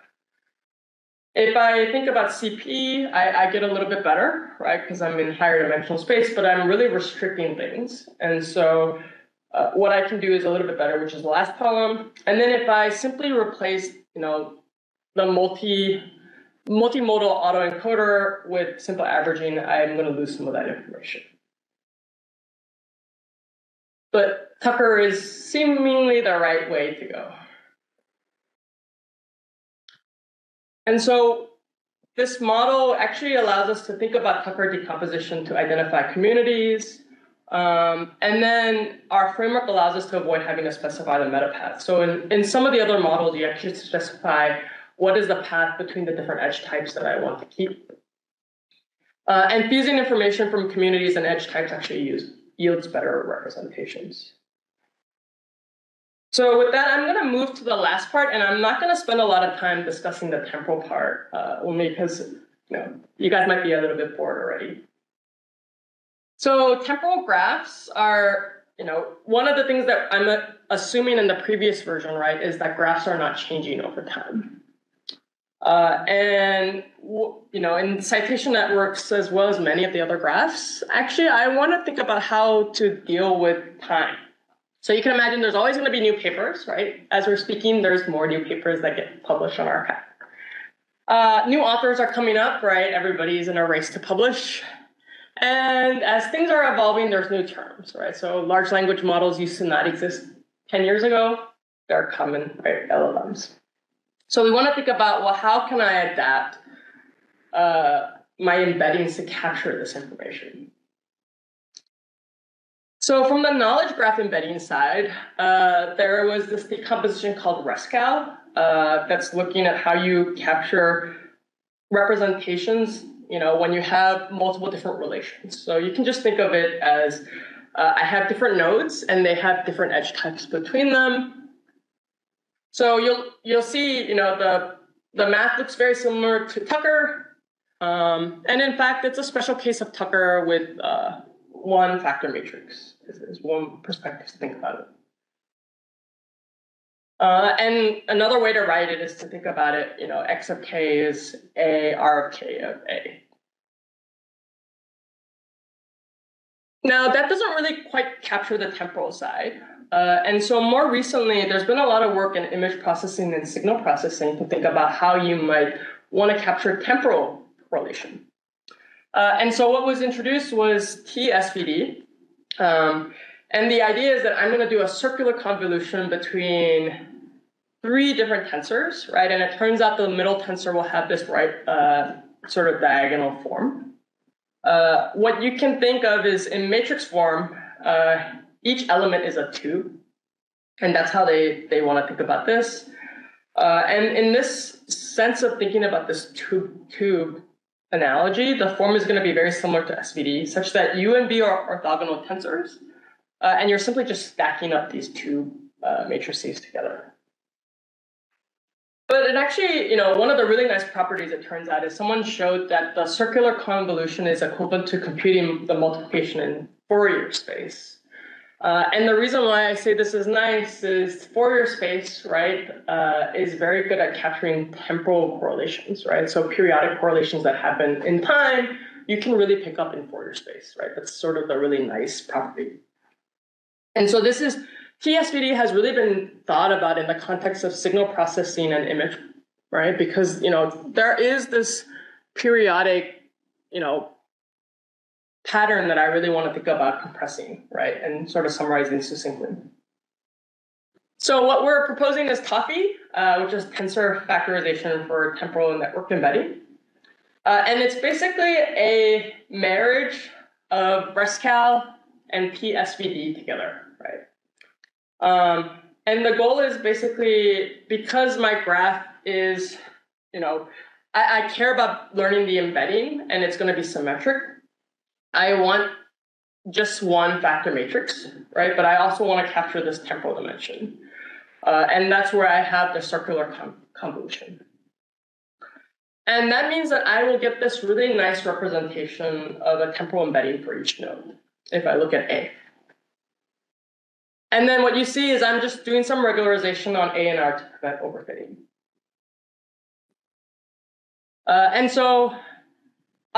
If I think about CP, I, I get a little bit better, right? Because I'm in higher dimensional space, but I'm really restricting things. And so uh, what I can do is a little bit better, which is the last column. And then if I simply replace, you know, the multi multimodal autoencoder with simple averaging, I'm going to lose some of that information. But Tucker is seemingly the right way to go. And so this model actually allows us to think about Tucker decomposition to identify communities. Um, and then our framework allows us to avoid having to specify the meta path. So in, in some of the other models, you actually specify what is the path between the different edge types that I want to keep. Uh, and fusing information from communities and edge types actually use, yields better representations. So with that, I'm going to move to the last part, and I'm not going to spend a lot of time discussing the temporal part, uh, only because you know you guys might be a little bit bored already. So temporal graphs are, you know, one of the things that I'm assuming in the previous version, right, is that graphs are not changing over time. Uh, and you know, in citation networks as well as many of the other graphs, actually, I want to think about how to deal with time. So you can imagine there's always going to be new papers, right? As we're speaking, there's more new papers that get published on arXiv. Uh, new authors are coming up, right? Everybody's in a race to publish. And as things are evolving, there's new terms, right? So large language models used to not exist 10 years ago. They're common, right? LLMs. So we want to think about, well, how can I adapt uh, my embeddings to capture this information? So from the knowledge graph embedding side, uh, there was this decomposition called RESCAL uh, that's looking at how you capture representations you know, when you have multiple different relations. So you can just think of it as uh, I have different nodes and they have different edge types between them. So you'll you'll see, you know, the the math looks very similar to Tucker. Um, and in fact, it's a special case of Tucker with uh, one factor matrix is, one perspective to think about it. Uh, and another way to write it is to think about it, you know, x of k is a, r of k of a. Now, that doesn't really quite capture the temporal side. Uh, and so more recently, there's been a lot of work in image processing and signal processing to think about how you might want to capture temporal correlation. Uh, and so what was introduced was TSVD. Um, and the idea is that I'm going to do a circular convolution between three different tensors, right? And it turns out the middle tensor will have this right uh, sort of diagonal form. Uh, what you can think of is in matrix form, uh, each element is a tube. And that's how they, they want to think about this. Uh, and in this sense of thinking about this tube, tube analogy, the form is going to be very similar to SVD, such that U and B are orthogonal tensors. Uh, and you're simply just stacking up these two uh, matrices together. But it actually, you know, one of the really nice properties it turns out is someone showed that the circular convolution is equivalent to computing the multiplication in Fourier space. Uh, and the reason why I say this is nice is Fourier space, right, uh, is very good at capturing temporal correlations, right? So periodic correlations that happen in time, you can really pick up in Fourier space, right? That's sort of the really nice property. And so this is TSVD has really been thought about in the context of signal processing and image, right? Because you know there is this periodic, you know, pattern that I really want to think about compressing, right, and sort of summarizing succinctly. So what we're proposing is TOFI, uh, which is tensor factorization for temporal network embedding. Uh, and it's basically a marriage of RESCAL and TSVD together, right? Um, and the goal is basically because my graph is, you know, I, I care about learning the embedding and it's going to be symmetric. I want just one factor matrix, right? But I also want to capture this temporal dimension. Uh, and that's where I have the circular convolution. And that means that I will get this really nice representation of a temporal embedding for each node if I look at A. And then what you see is I'm just doing some regularization on A and R to prevent overfitting. Uh, and so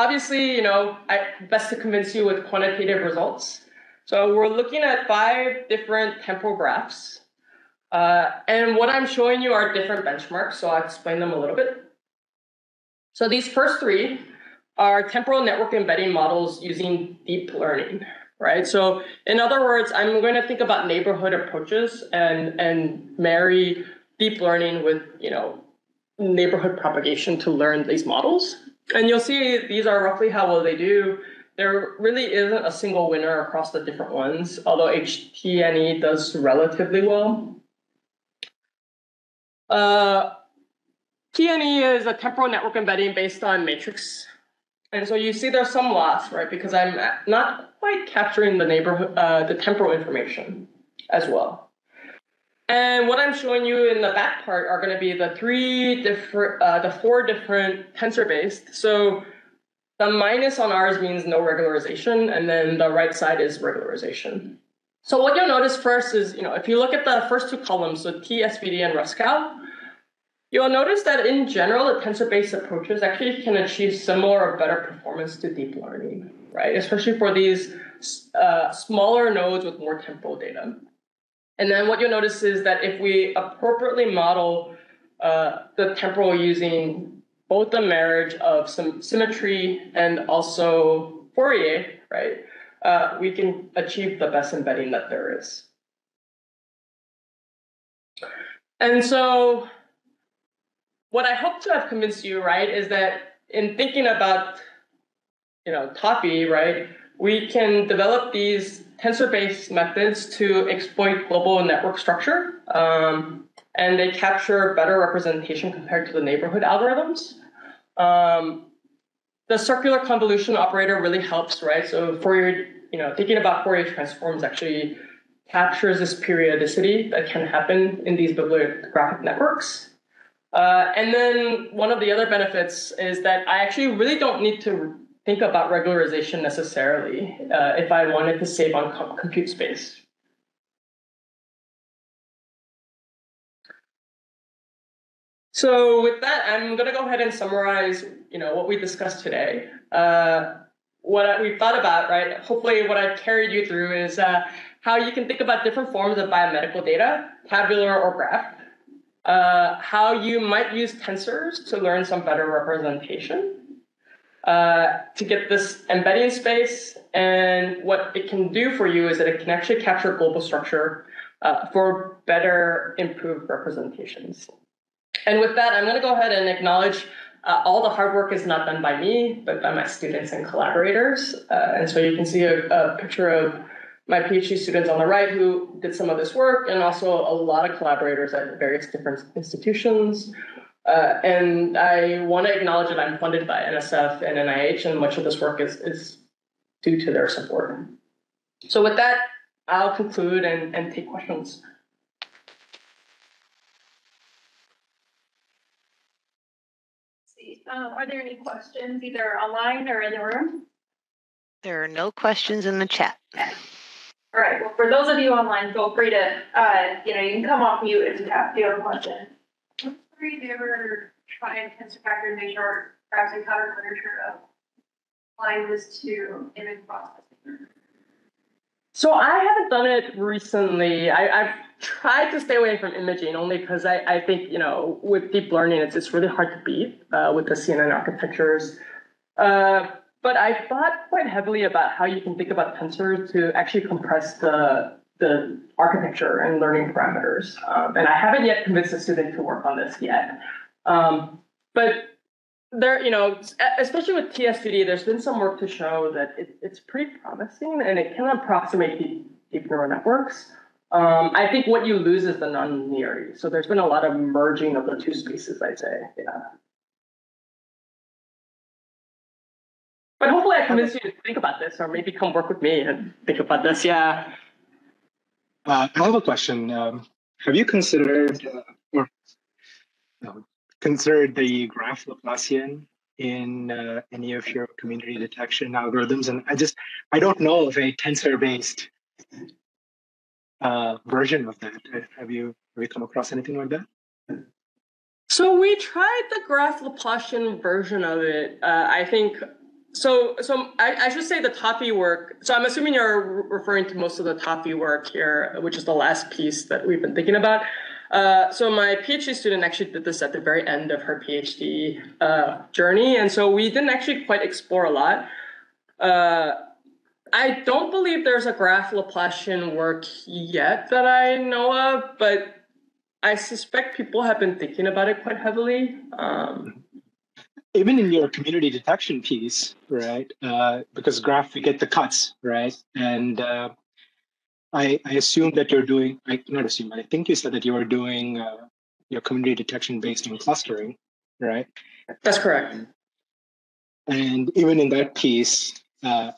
obviously, you know, I, best to convince you with quantitative results. So we're looking at five different temporal graphs. Uh, and what I'm showing you are different benchmarks, so I'll explain them a little bit. So these first three are temporal network embedding models using deep learning right? So in other words, I'm going to think about neighborhood approaches and and marry deep learning with you know neighborhood propagation to learn these models. And you'll see these are roughly how well they do. There really isn't a single winner across the different ones, although HTNE does relatively well. Uh, TNE is a temporal network embedding based on matrix and so you see there's some loss, right? Because I'm not quite capturing the neighborhood, uh, the temporal information as well. And what I'm showing you in the back part are going to be the three different, uh, the four different tensor based. So the minus on ours means no regularization, and then the right side is regularization. So what you'll notice first is, you know, if you look at the first two columns, so T, SVD, and RESCAL, You'll notice that in general, the tensor-based approaches actually can achieve similar or better performance to deep learning, right? Especially for these uh, smaller nodes with more temporal data. And then what you'll notice is that if we appropriately model uh, the temporal using both the marriage of some symmetry and also Fourier, right, uh, we can achieve the best embedding that there is. And so what I hope to have convinced you, right, is that in thinking about, you know, TOFI, right, we can develop these tensor-based methods to exploit global network structure, um, and they capture better representation compared to the neighborhood algorithms. Um, the circular convolution operator really helps, right? So Fourier, you know, thinking about Fourier transforms actually captures this periodicity that can happen in these bibliographic networks. Uh, and then one of the other benefits is that I actually really don't need to think about regularization necessarily uh, if I wanted to save on com compute space. So with that, I'm going to go ahead and summarize, you know, what we discussed today. Uh, what we thought about, right? Hopefully, what I've carried you through is uh, how you can think about different forms of biomedical data, tabular or graph, uh, how you might use tensors to learn some better representation, uh, to get this embedding space, and what it can do for you is that it can actually capture global structure uh, for better improved representations. And with that, I'm going to go ahead and acknowledge uh, all the hard work is not done by me, but by my students and collaborators. Uh, and so you can see a, a, picture of my PhD students on the right who did some of this work, and also a lot of collaborators at various different institutions. Uh, and I want to acknowledge that I'm funded by NSF and NIH, and much of this work is, is due to their support. So with that, I'll conclude and, and take questions. Um, are there any questions either online or in the room? There are no questions in the chat. All right. Well, for those of you online, feel free to, uh, you know, you can come off mute if you have, if you have a question. Have you ever tried tensor factorization or perhaps encountered literature of applying this to image processing? So I haven't done it recently. I, have tried to stay away from imaging only because I, I think, you know, with deep learning, it's, it's really hard to beat uh, with the CNN architectures. Uh, but I thought quite heavily about how you can think about tensors to actually compress the, the architecture and learning parameters. Um, and I haven't yet convinced a student to work on this yet. Um, but there, you know, especially with TSVD, there's been some work to show that it, it's pretty promising and it can approximate deep, deep neural networks. Um, I think what you lose is the nonlinearity. So there's been a lot of merging of the two spaces, I'd say. Yeah. But hopefully I convince you to think about this or maybe come work with me and think about this. Yeah. Uh, I have a question. Um, have you considered uh, or considered the graph Laplacian in uh, any of your community detection algorithms? And I just, I don't know of a tensor-based uh, version of that. Have you, have you come across anything like that? So we tried the graph Laplacian version of it. Uh, I think so. So I, I, should say the TOFI work. So I'm assuming you're referring to most of the TOFI work here, which is the last piece that we've been thinking about. Uh, so my PhD student actually did this at the very end of her PhD uh, journey, and so we didn't actually quite explore a lot. Uh, I don't believe there's a graph Laplacian work yet that I know of, but I suspect people have been thinking about it quite heavily. Um, Even in your community detection piece, right? Uh, because graph, we get the cuts, right? And uh, I, I assume that you're doing, I not assume, I think you said that you are doing uh, your community detection based on clustering, right? That's correct. And even in that piece, uh,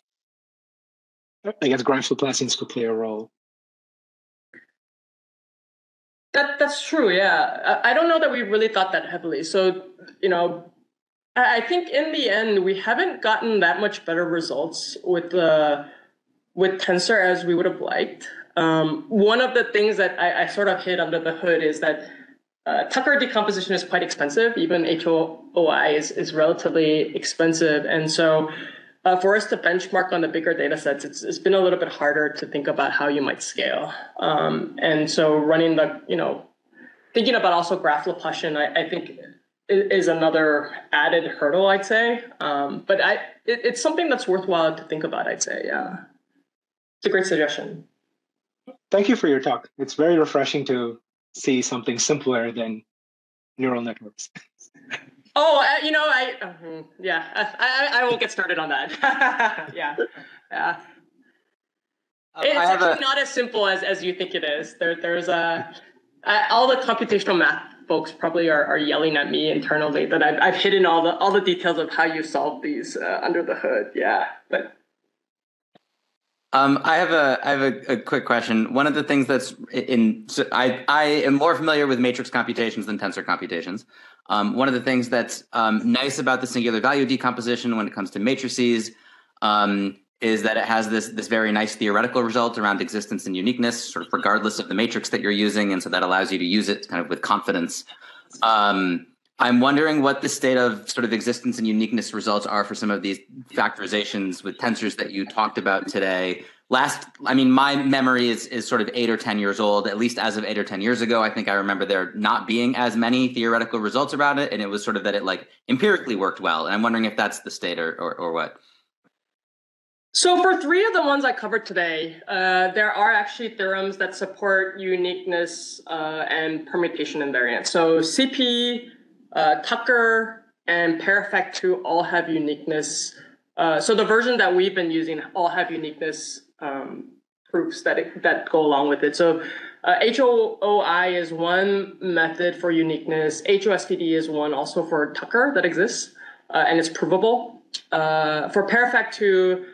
I guess graph Laplacians could play a role. That that's true. Yeah, I don't know that we really thought that heavily. So you know, I think in the end we haven't gotten that much better results with the with Tensor as we would have liked. Um, one of the things that I, I, sort of hid under the hood is that uh, Tucker decomposition is quite expensive. Even HOI is, is relatively expensive. And so uh, for us to benchmark on the bigger data sets, it's, it's been a little bit harder to think about how you might scale. Um, and so running the, you know, thinking about also graph Laplacian, I, I think is another added hurdle, I'd say. Um, but I, it, it's something that's worthwhile to think about, I'd say, yeah. It's a great suggestion. Thank you for your talk. It's very refreshing to see something simpler than neural networks. oh, uh, you know, I uh, yeah, I, I, I won't get started on that. yeah, yeah. Um, it's actually a... not as simple as, as you think it is. There, there's a uh, all the computational math folks probably are, are yelling at me internally that I've, I've hidden all the all the details of how you solve these uh, under the hood. Yeah, but um, I have a I have a, a, quick question. One of the things that's in so I I am more familiar with matrix computations than tensor computations. Um, one of the things that's um, nice about the singular value decomposition when it comes to matrices um, is that it has this this very nice theoretical result around existence and uniqueness, sort of regardless of the matrix that you're using, and so that allows you to use it kind of with confidence. Um, I'm wondering what the state of sort of existence and uniqueness results are for some of these factorizations with tensors that you talked about today. Last, I mean, my memory is is sort of eight or ten years old. At least as of eight or ten years ago, I think I remember there not being as many theoretical results about it, and it was sort of that it like empirically worked well. And I'm wondering if that's the state or or, or what. So for three of the ones I covered today, uh, there are actually theorems that support uniqueness uh, and permutation invariance. So CP, uh, Tucker and PARAFAC 2 all have uniqueness. Uh, so the version that we've been using all have uniqueness um, proofs that it, that go along with it. So uh, HOOI is one method for uniqueness. HOSVD is one also for Tucker that exists uh, and it's provable. Uh, for PARAFAC 2,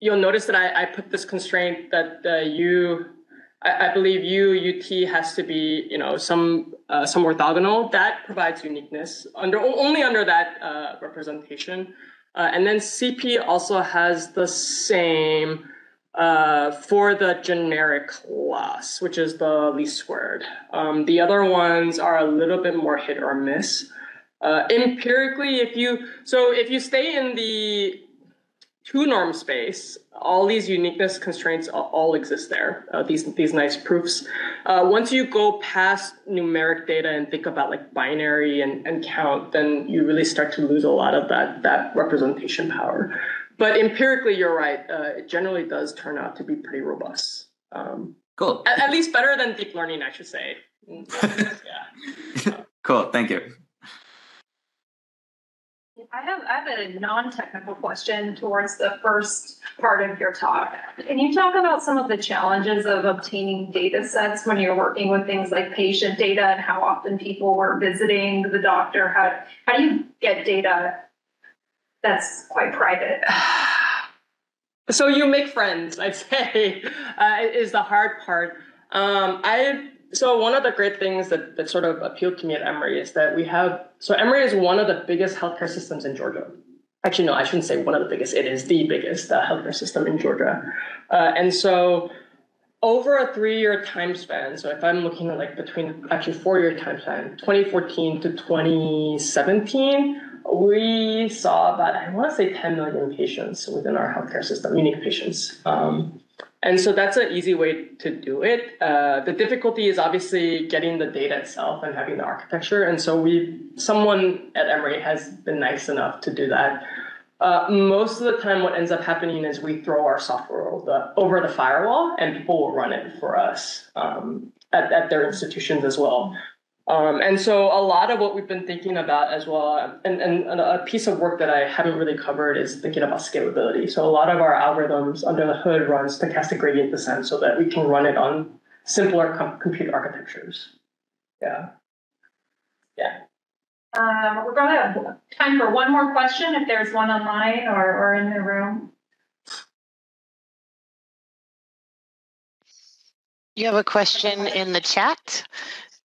you'll notice that I, I put this constraint that uh, you I, I believe U UT has to be you know some uh, some orthogonal that provides uniqueness under only under that uh, representation, uh, and then CP also has the same uh, for the generic loss, which is the least squared. Um, the other ones are a little bit more hit or miss. Uh, empirically, if you so if you stay in the two norm space, all these uniqueness constraints all exist there, uh, these, these nice proofs. Uh, once you go past numeric data and think about like binary and, and count, then you really start to lose a lot of that, that representation power. But empirically, you're right. Uh, it generally does turn out to be pretty robust. Um, cool. At, at, least better than deep learning, I should say. yeah. cool. Thank you. I have I have a non-technical question towards the first part of your talk. Can you talk about some of the challenges of obtaining data sets when you're working with things like patient data and how often people were visiting the doctor? How how do you get data that's quite private? So you make friends, I'd say, uh, is the hard part. Um, I so one of the great things that, that sort of appealed to me at Emory is that we have so Emory is one of the biggest healthcare systems in Georgia. Actually, no, I shouldn't say one of the biggest. It is the biggest uh, healthcare system in Georgia, uh, and so over a three-year time span. So if I'm looking at like between actually four-year time span, 2014 to 2017, we saw about I want to say 10 million patients within our healthcare system, unique patients. Um, and so that's an easy way to do it. Uh, the difficulty is obviously getting the data itself and having the architecture. And so we, someone at Emory has been nice enough to do that. Uh, most of the time, what ends up happening is we throw our software over the, over the firewall, and people will run it for us um, at, at their institutions as well. Um, and so a lot of what we've been thinking about as well, and, and a piece of work that I haven't really covered is thinking about scalability. So a lot of our algorithms under the hood run stochastic gradient descent so that we can run it on simpler com- compute architectures. Yeah. Yeah. Um, we're going to have time for one more question if there's one online or, or in the room. You have a question in the chat.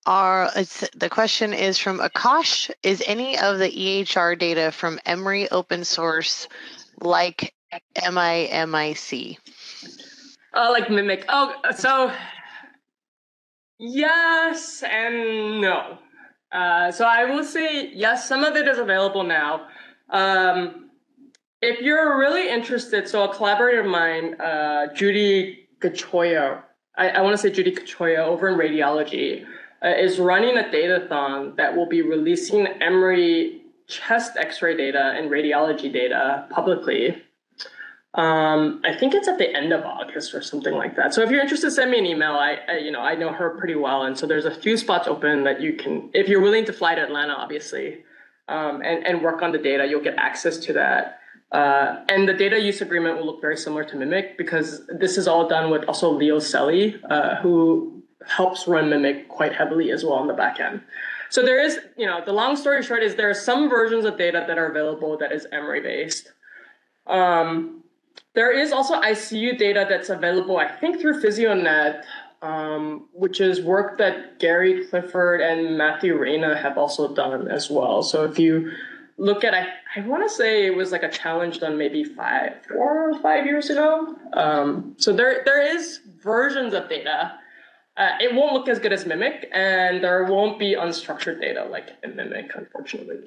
Are the question is from Akash. Is any of the EHR data from Emory open source like MIMIC? Uh, like Mimic. Oh, so yes and no. Uh, so I will say yes. Some of it is available now. Um, if you're really interested, so a collaborator of mine, uh, Judy Gichoya, I, I want to say Judy Gichoya over in radiology uh, is running a datathon that will be releasing Emory chest X-ray data and radiology data publicly. Um, I think it's at the end of August or something like that. So if you're interested, send me an email. I, I, you know, I know her pretty well, and so there's a few spots open that you can, if you're willing to fly to Atlanta, obviously, um, and and work on the data, you'll get access to that. Uh, and the data use agreement will look very similar to Mimic because this is all done with also Leo Celi, uh, who helps run Mimic quite heavily as well on the back end. So there is, you know, the long story short is there are some versions of data that are available that is Emory based. Um, there is also ICU data that's available, I think, through PhysioNet, um, which is work that Gary Clifford and Matthew Reyna have also done as well. So if you look at, I, I want to say it was like a challenge done maybe five, four or five years ago. Um, so there, there is versions of data. Uh, it won't look as good as Mimic, and there won't be unstructured data like in Mimic, unfortunately.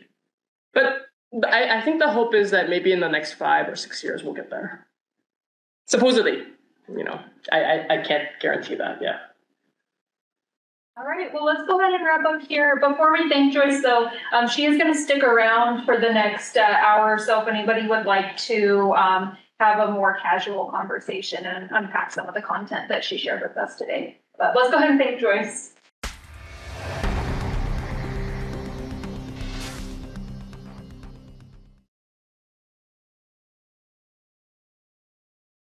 But I, I think the hope is that maybe in the next five or six years we'll get there. Supposedly, you know, I, I, I can't guarantee that. Yeah. All right, well, let's go ahead and wrap up here. Before we thank Joyce, though, um, she is going to stick around for the next uh, hour or so if anybody would like to um, have a more casual conversation and unpack some of the content that she shared with us today. But let's go ahead and thank Joyce.